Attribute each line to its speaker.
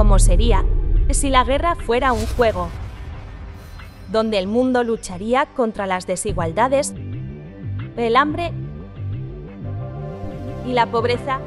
Speaker 1: ¿Cómo sería si la guerra fuera un juego? Donde el mundo lucharía contra las desigualdades, el hambre y la pobreza